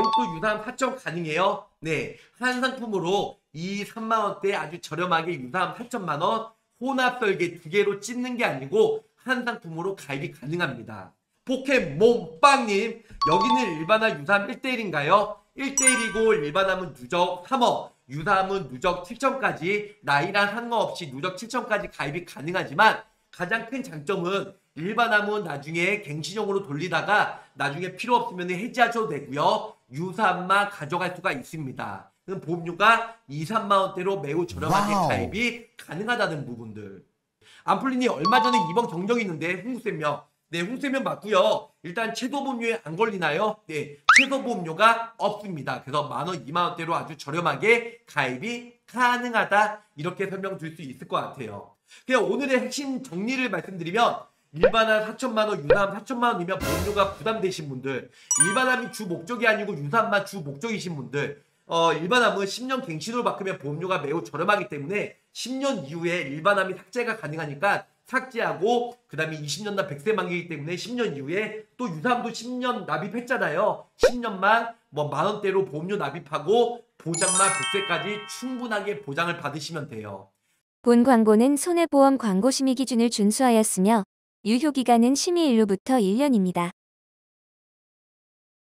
가입도 유사함 4점 가능해요. 네, 한 상품으로 이 3만 원대 아주 저렴하게 유사함 4천만 원 혼합 설계 두 개로 찢는 게 아니고 한 상품으로 가입이 가능합니다. 포켓몬빵님 여기는 일반화 유사함 1대1인가요? 1대1이고 일반함은 누적 3억 유사함은 누적 7천까지 나이랑 상관없이 누적 7천까지 가입이 가능하지만 가장 큰 장점은 일반함은 나중에 갱신용으로 돌리다가 나중에 필요 없으면 해지하셔도 되고요. 유사함만 가져갈 수가 있습니다. 보험료가 2, 3만 원대로 매우 저렴하게 wow. 가입이 가능하다는 부분들. 안플린이 얼마 전에 이번 경력이 있는데 홍세명 네 홍세명 맞고요 일단 최소 보험료에 안 걸리나요? 네 최소 보험료가 없습니다 그래서 만원, 이만원대로 아주 저렴하게 가입이 가능하다 이렇게 설명드릴 수 있을 것 같아요. 그냥 오늘의 핵심 정리를 말씀드리면 일반암 4천만 원, 유사암 4천만 원이면 보험료가 부담되신 분들 일반함이 주 목적이 아니고 유사함만 주 목적이신 분들 어, 일반함은 10년 갱신으로 바꾸면 보험료가 매우 저렴하기 때문에 10년 이후에 일반함이 삭제가 가능하니까 삭제하고 그 다음에 20년 난 100세 만기이기 때문에 10년 이후에 또 유사함도 10년 납입했잖아요. 10년만 뭐 만원대로 보험료 납입하고 보장만 100세까지 충분하게 보장을 받으시면 돼요. 본 광고는 손해보험 광고 심의 기준을 준수하였으며 유효 기간은 심의일로부터 1년입니다.